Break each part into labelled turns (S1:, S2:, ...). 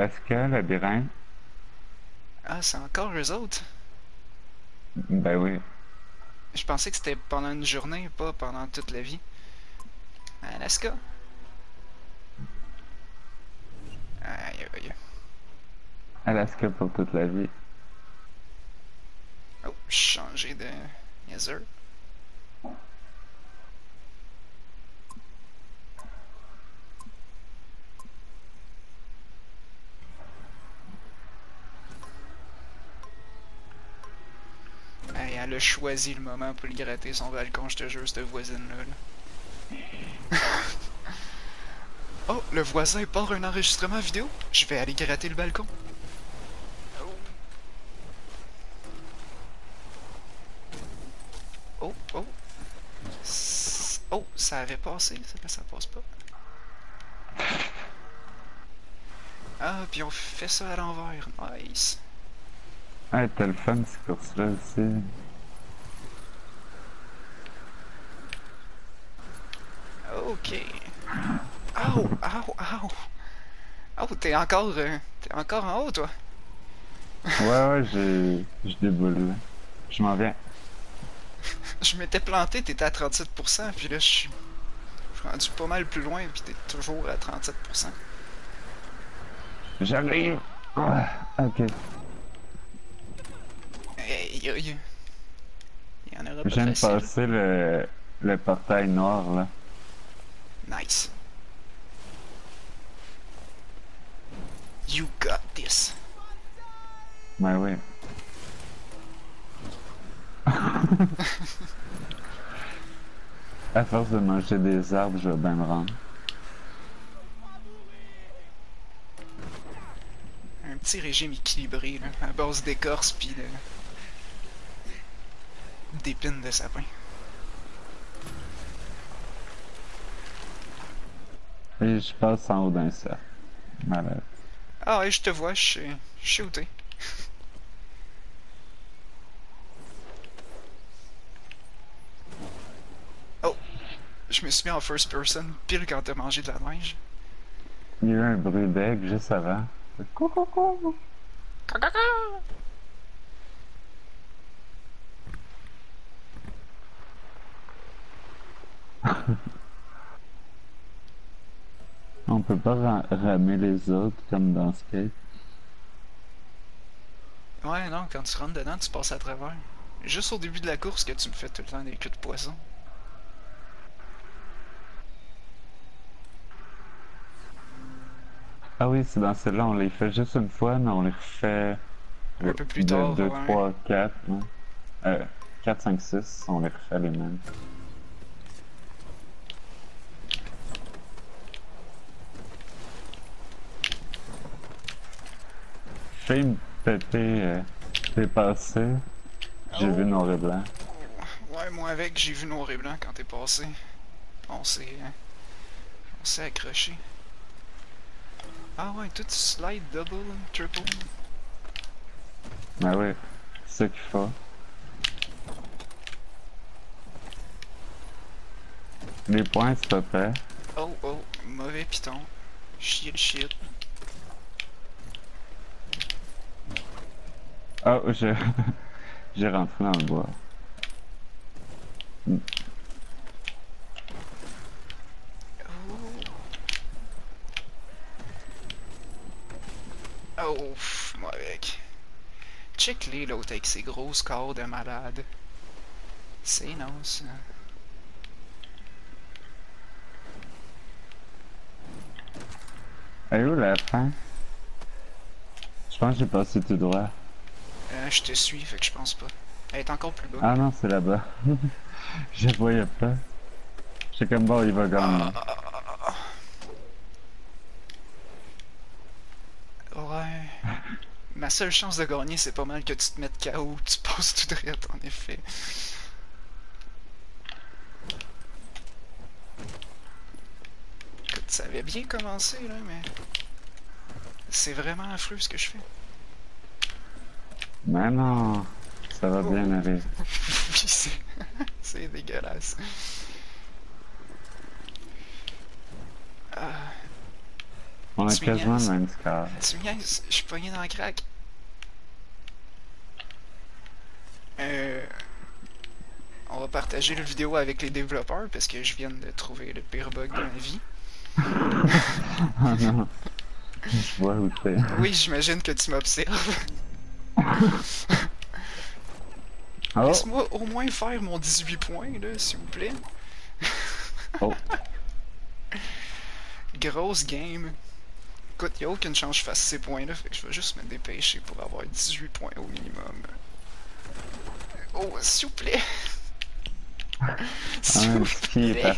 S1: Alaska, labyrinthe.
S2: Ah, c'est encore eux autres?
S1: Ben oui.
S2: Je pensais que c'était pendant une journée, pas pendant toute la vie. Alaska? Aïe aïe.
S1: Alaska pour toute la vie.
S2: Oh, changer de. Hey, elle a choisi le moment pour lui gratter son balcon, je te jure, cette voisine-là. là. oh, le voisin part un enregistrement vidéo. Je vais aller gratter le balcon. Oh, oh. S- Oh, ça avait passé, ça, passe pas. Ah, puis on fait ça à l'envers. Nice.
S1: Ah, t'as le fun, ces courses-là aussi.
S2: Ok. Ow, ow, ow. Oh, t'es encore, euh, t'es encore en haut, toi.
S1: Ouais, ouais, j'ai. Je déboule. Je m'en viens.
S2: Je m'étais planté, t'étais à 37%, puis là, je suis je suis rendu pas mal plus loin, puis t'es toujours à 37%.
S1: J'arrive! Ouais, ok.
S2: Hey, aïe. Il y en aura pas facile.
S1: passer le, le portail noir là.
S2: Nice. You got this.
S1: Ouais, ouais. à force de manger des arbres, je vais bien me rendre.
S2: Un petit régime équilibré, là, à base d'écorce puis de... d'épines de sapin.
S1: Et je passe en haut d'un cercle. Malade.
S2: Ah ouais, je te vois, je suis je suis shooté. Oh! Je me suis mis en first person, pile quand t'as mangé de la neige.
S1: Il y a eu un bruit d'aigle juste avant. Coucou, coucou. On peut pas ra- ramer les autres comme dans Skate.
S2: Ouais, non, quand tu rentres dedans, tu passes à travers. Juste au début de la course que tu me fais tout le temps des queues de poisson.
S1: Ah oui, c'est dans celle-là, on les fait juste une fois, mais on les refait
S2: Un peu plus tard,
S1: 2,
S2: ouais.
S1: 3, 4. Euh, 4, 5, 6, on les refait les mêmes. J'ai me péter, t'es passé. J'ai
S2: Oh.
S1: vu noir et blanc.
S2: Ouais, moi avec, j'ai vu noir et blanc quand t'es passé. On s'est. hein, On s'est accroché. Ah ouais, tout slide double, triple.
S1: Ben oui, c'est ce qu'il faut. Les points, c'est pas prêt.
S2: Oh oh, mauvais piton. Shit
S1: Oh, je... j'ai rentré dans le bois.
S2: Oh, pff, moi avec. Check-les l'autre avec ses grosses corps de malade. C'est non ça.
S1: Elle est où la fin? Je pense que j'ai passé tout droit.
S2: Euh, je te suis, fait que je pense pas. Elle est encore plus bas.
S1: Ah non, c'est là-bas. je voyais pas. J'étais comme bon, il va gagner.
S2: Ah, ah, ah. Ouais. Ma seule chance de gagner, c'est pas mal que tu te mettes KO tu passes tout droit, en effet. Écoute, ça avait bien commencé, là, mais... C'est vraiment affreux ce que je fais.
S1: Mais non, ça va bien aller.
S2: C'est... dégueulasse. Ah,
S1: On a quasiment le même score.
S2: Tu me je suis pogné dans le crack. Euh, on va partager la vidéo avec les développeurs parce que je viens de trouver le pire bug de ma vie.
S1: Oh non. Je vois où.
S2: Oui, j'imagine que tu m'observes.
S1: Oh!
S2: Laisse-moi au moins faire mon 18 points, là, s'il vous plaît.
S1: Oh!
S2: Grosse game. Écoute, y'a aucune chance que je fasse ces points-là, fait que je vais juste me dépêcher pour avoir 18 points au minimum. Oh, s'il vous plaît. S'il vous plaît.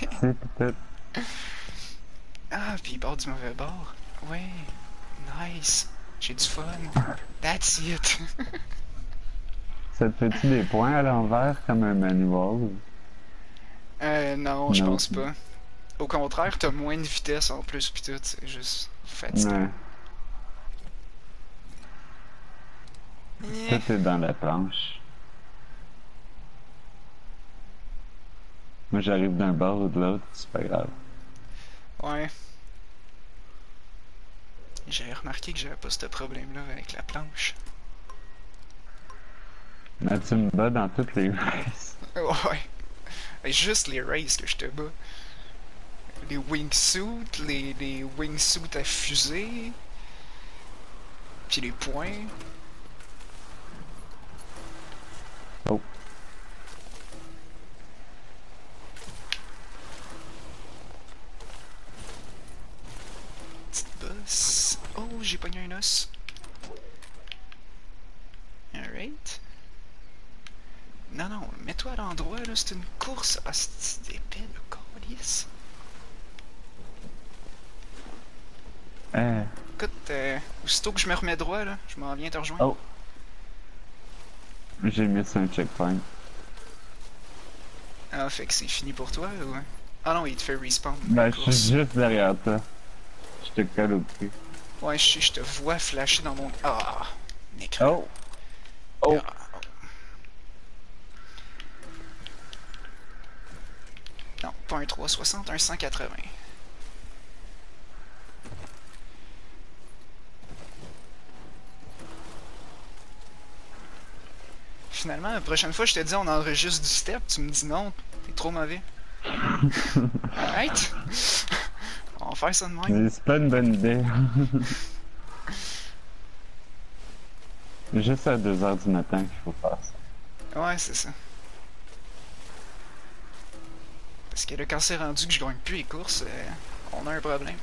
S2: Ah, puis il part du mauvais bord. Ouais, nice. J'ai du fun. That's it.
S1: Ça te fait-tu des points à l'envers comme un manual?
S2: euh, non, je pense pas. Au contraire, t'as moins de vitesse en plus, pis tout, c'est juste fatigant.
S1: Ouais.
S2: Yeah.
S1: Tout est dans la planche. Moi, j'arrive d'un bord ou de l'autre, c'est pas grave.
S2: Ouais. J'avais remarqué que j'avais pas ce problème-là avec la planche.
S1: Mais tu me bats dans toutes les races.
S2: Ouais. Juste les races que je te bats. Les wingsuits, les, les wingsuits à fusée. Puis les points.
S1: Oh.
S2: Petite bosse. Oh, j'ai pogné un os. Alright. Non, non, mets-toi à l'endroit, là, c'est une course. Ah, c'est épais, le calice.
S1: Eh,
S2: Écoute, euh, aussitôt que je me remets droit, là, je m'en viens te rejoindre.
S1: Oh. j'ai mis ça un checkpoint.
S2: Ah, fait que c'est fini pour toi, ou... Ah non, il te fait respawn.
S1: Ben,
S2: la
S1: je suis juste derrière toi. Je te colle au pied.
S2: Ouais, je je te vois flasher dans mon... Ah!
S1: Oh! Oh!
S2: Ah. Non, pas un 360, un 180. Finalement, la prochaine fois, je te dis on enregistre du step, tu me dis non, t'es trop mauvais. Right? On va faire ça de même?
S1: C'est pas une bonne idée. Juste à 2h du matin qu'il faut faire ça.
S2: Ouais, c'est ça. Parce que là, quand c'est rendu que je gagne plus les courses, euh, on a un problème.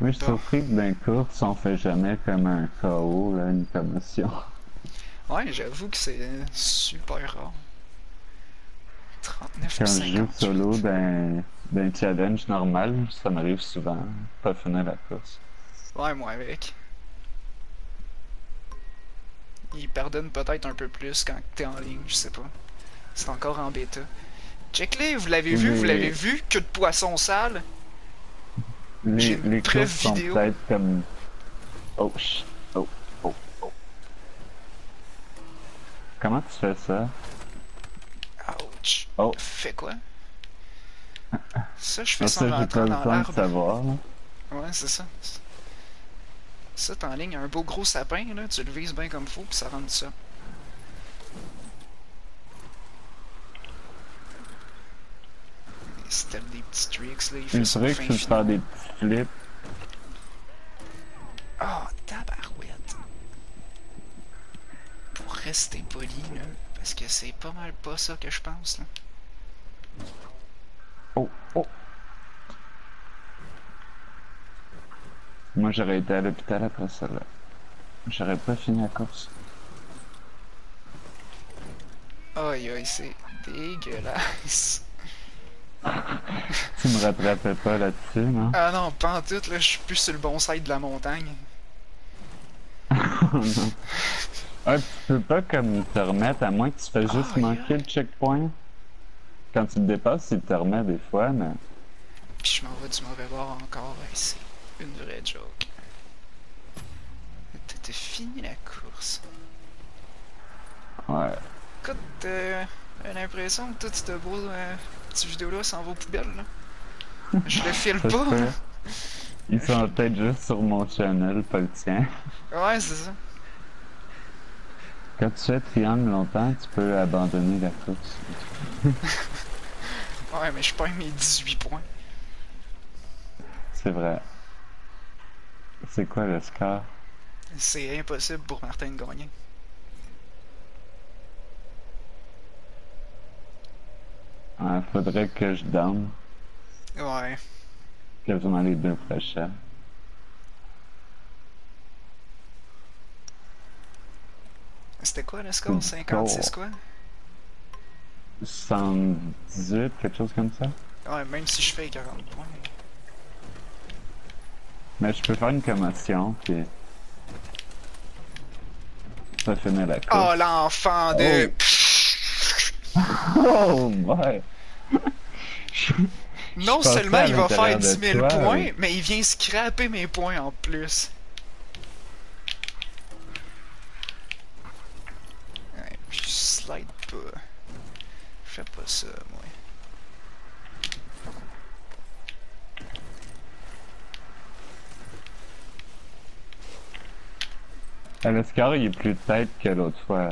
S1: Moi, je suis surpris que dans les courses, on fait jamais comme un KO, là, une commotion.
S2: Ouais, j'avoue que c'est super rare. 39
S1: Quand je joue
S2: 58.
S1: solo dans, dans un challenge normal, ça m'arrive souvent. Pas finir la course.
S2: Ouais, moi avec. Il pardonne peut-être un peu plus quand t'es en ligne, je sais pas. C'est encore en bêta. Check-les, vous l'avez vu, vous l'avez vu, que de poisson sale.
S1: Les, les courses sont
S2: vidéo.
S1: peut-être comme... Oh, ch- Comment tu fais ça?
S2: Ouch.
S1: Oh.
S2: Fais quoi? Ça, je fais ça
S1: ça, j'ai pas le temps de savoir.
S2: Ouais, c'est ça. Ça, t'es en ligne, un beau gros sapin, là, tu le vises bien comme faut, puis ça rentre ça. T'as des petits tricks, là, il fait son fin fini.
S1: faire des petits flips.
S2: Ah, tabarouette. Rester poli, là, parce que c'est pas mal pas ça que je pense, là.
S1: Oh, oh. Moi, j'aurais été à l'hôpital après ça, là. J'aurais pas fini la course.
S2: Aïe aïe, c'est dégueulasse.
S1: Tu me rattrapais pas là-dessus, non?
S2: Ah non, pas en tout, là, je suis plus sur le bon side de la montagne.
S1: non. Ah, tu peux pas comme te remettre, à moins que tu fais juste
S2: Ah,
S1: manquer le checkpoint. Quand tu le dépasses, il te remet des fois, mais...
S2: Puis je m'en vais du mauvais bord encore, ouais, c'est une vraie joke. T'as fini la course.
S1: Ouais.
S2: Écoute, euh, j'ai l'impression que tout ce beau euh, petit vidéo-là s'en va aux poubelles, là. Je le file pas.
S1: Ils sont peut-être juste sur mon channel, pas le tien.
S2: Ouais, c'est ça.
S1: Quand tu fais triangle longtemps, tu peux abandonner la course.
S2: Ouais, mais je perds mes 18 points.
S1: C'est vrai. C'est quoi le score?
S2: C'est impossible pour Martin de gagner.
S1: Ah, faudrait que je down
S2: Ouais.
S1: quasiment les deux prochains.
S2: C'était quoi le score?
S1: Good
S2: 56
S1: score.
S2: quoi?
S1: 78, quelque chose comme ça.
S2: Ouais, même si je fais 40 points.
S1: Mais je peux faire une commotion, puis... Ça finit la
S2: Oh,
S1: course.
S2: l'enfant de...
S1: Oh, ouais!
S2: Non seulement il va faire
S1: l'intérieur de
S2: 10 000
S1: toi,
S2: points, mais il vient scraper mes points en plus. Je fais pas ça, moi.
S1: Ah, Le est plus tête que l'autre fois.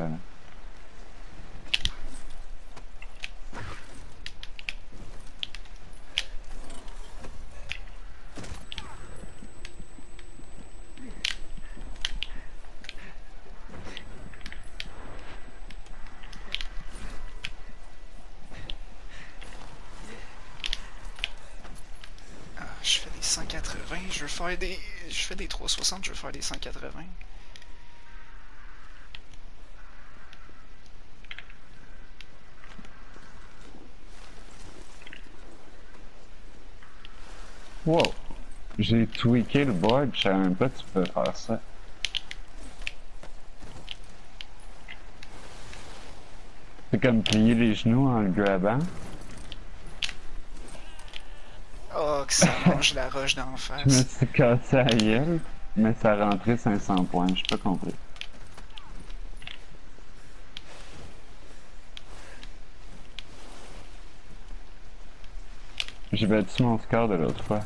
S2: Ah, je fais des 180, je veux faire des... Je fais des 360, je veux faire des 180.
S1: Wow! J'ai tweaké le board, je savais même pas que tu peux faire ça. C'est comme plier les genoux en le grabant.
S2: Oh, que ça mange la roche d'en
S1: Je me
S2: face.
S1: suis cassé à gueule, mais ça a rentré 500 points, j'ai pas compris. J'ai battu mon score de l'autre fois?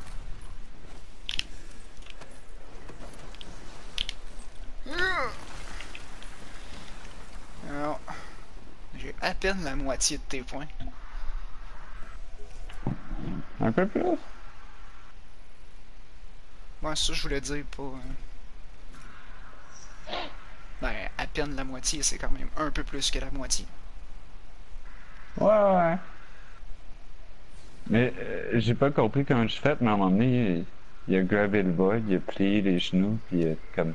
S2: Non. J'ai à peine la moitié de tes points.
S1: Un peu plus?
S2: Ouais, ça je voulais dire, pas... euh, Ben, à peine la moitié, c'est quand même un peu plus que la moitié.
S1: Ouais, ouais. Mais euh, j'ai pas compris comment je fais, mais à un moment donné, il, il a gravé le void, il a plié les genoux, puis euh, comme,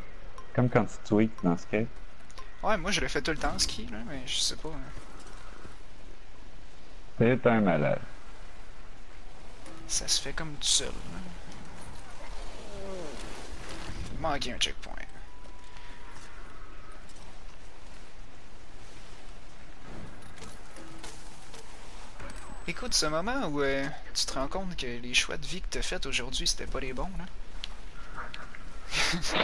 S1: comme quand tu tweaks dans Skate.
S2: Ouais, moi je le fais tout le temps, ski, là, mais je sais pas. hein.
S1: T'es un malade.
S2: Ça se fait comme tout seul. Un checkpoint. Écoute, ce moment où euh, tu te rends compte que les choix de vie que t'as fait aujourd'hui, c'était pas les bons, là.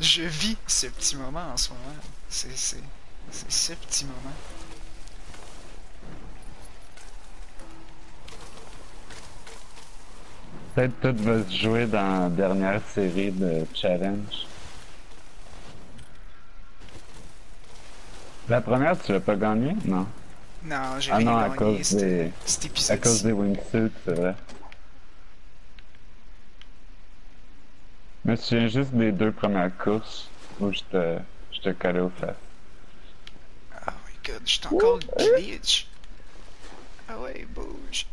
S2: Je vis ce petit moment en ce moment. C'est ce petit moment.
S1: Peut-être tout va se jouer dans la dernière série de challenge. La première, tu l'as pas gagné? Non.
S2: Non, j'ai
S1: Ah
S2: rien
S1: non, à
S2: gagné
S1: cause des-
S2: cet
S1: À cause des wingsuits, c'est vrai. Je me souviens juste des deux premières courses où je te, je te collais aux fesses.
S2: Oh my god, je suis encore glitch. Ah ouais, bouge.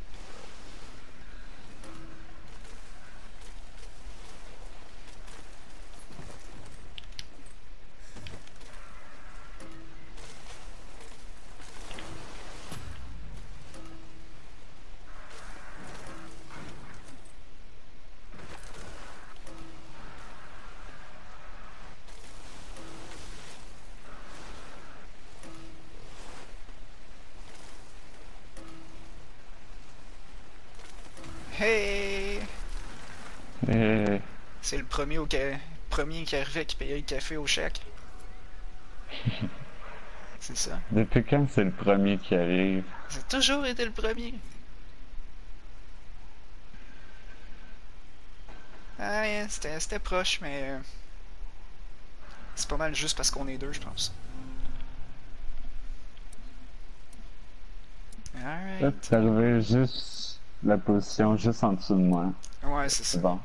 S2: Hey!
S1: Et
S2: C'est le premier, au ca- premier qui arrivait qui payait le café au chèque. C'est ça.
S1: Depuis quand c'est le premier qui arrive?
S2: A toujours été le premier. Ah, ouais, c'était c'était proche, mais. euh, C'est pas mal juste parce qu'on est deux, je pense. Alright.
S1: c'est arrivé juste la position juste en dessous de moi.
S2: Ouais, c'est ça.
S1: Bon.